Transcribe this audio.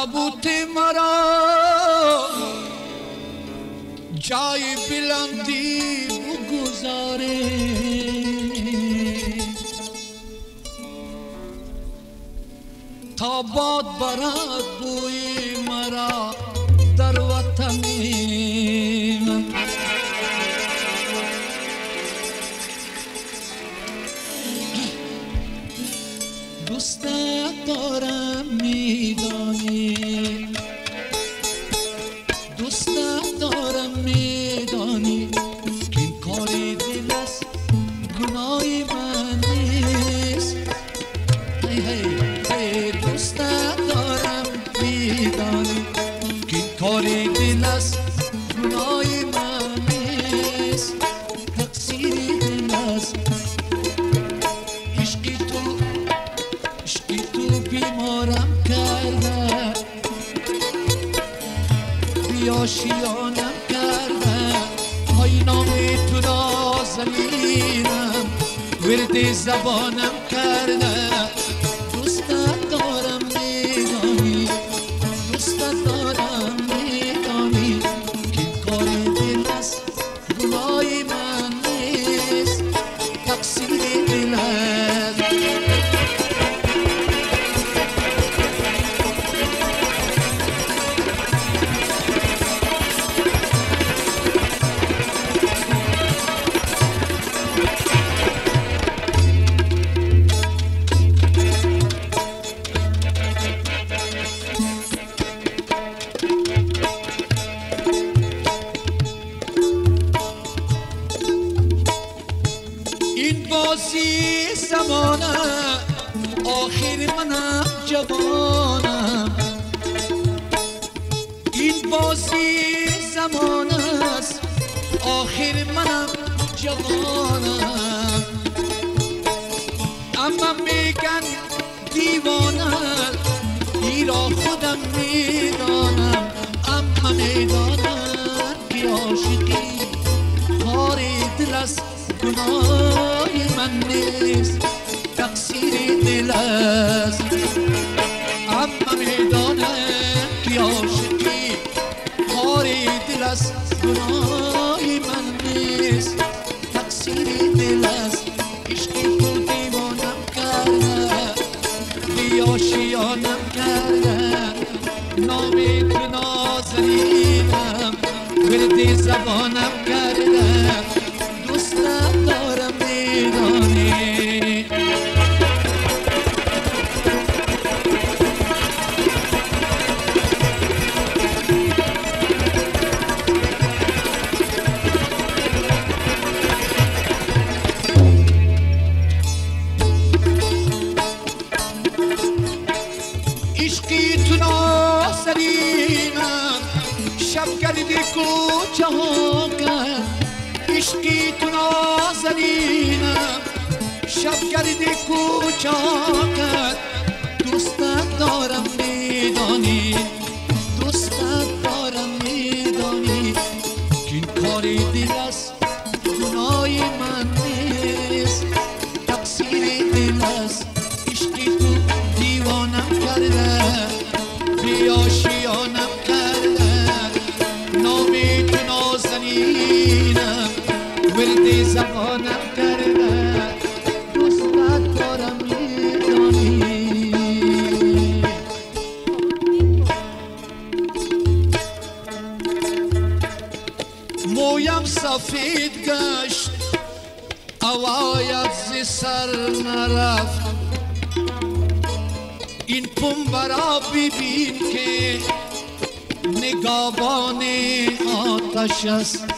تابوت مرا جای بلندی بگذاره تا باد برد بوی مرا در وطن من دوست دارم میدانی بیاشیانم کرده های نام تو نازنینم. ورد زبانم کرده بازی زمانه. آخر منم جوانم. این بازی زمانه است. آخر منم جوانم. اما میگن دیوانه. ایرا خودم می‌دانم. اما می‌دانم که عاشقی کار دل است گناه. من نیست تقصیر دل است. اما می‌دانم که عاشقی کار دل است گناه من نیست. تقصیر دل است عشقی تو دیوانم کرده بیاشیانم کرده نام تو نازنینم ورد زبانم کرده دوست دارم ها کرد عشقی تو نازنینم. شب گردی کوچه ها کرد دوست دارم میدانی. دوست دارم میدانی. که این کاری دل است گناهی من نیست. تقصیر دل است عشقی تو دیوانم کرده. بیاشیانم کرده مویم سفید گشت. اوایت ز سر نرفت. این پنبرا ببین که نگابان آتش است.